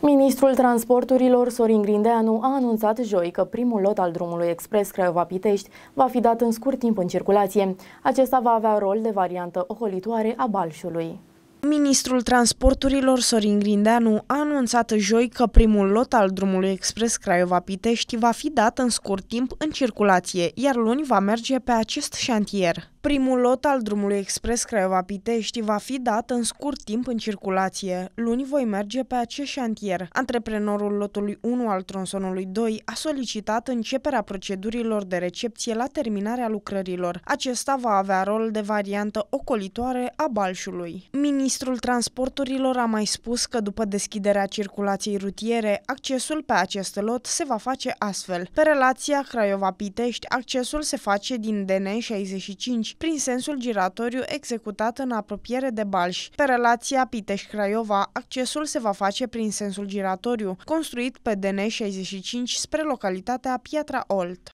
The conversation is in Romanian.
Ministrul Transporturilor Sorin Grindeanu a anunțat joi că primul lot al drumului expres Craiova-Pitești va fi dat în scurt timp în circulație. Acesta va avea rol de variantă ocolitoare a Balșului. Ministrul Transporturilor Sorin Grindeanu a anunțat joi că primul lot al drumului expres Craiova-Pitești va fi dat în scurt timp în circulație, iar luni va merge pe acest șantier. Primul lot al drumului expres Craiova-Pitești va fi dat în scurt timp în circulație. Luni voi merge pe acest șantier. Antreprenorul lotului 1 al tronsonului 2 a solicitat începerea procedurilor de recepție la terminarea lucrărilor. Acesta va avea rol de variantă ocolitoare a Balșului. Ministrul Transporturilor a mai spus că după deschiderea circulației rutiere, accesul pe acest lot se va face astfel. Pe relația Craiova-Pitești, accesul se face din DN 65 prin sensul giratoriu executat în apropiere de Balș. Pe relația Piteș-Craiova, accesul se va face prin sensul giratoriu, construit pe DN 65 spre localitatea Piatra Olt.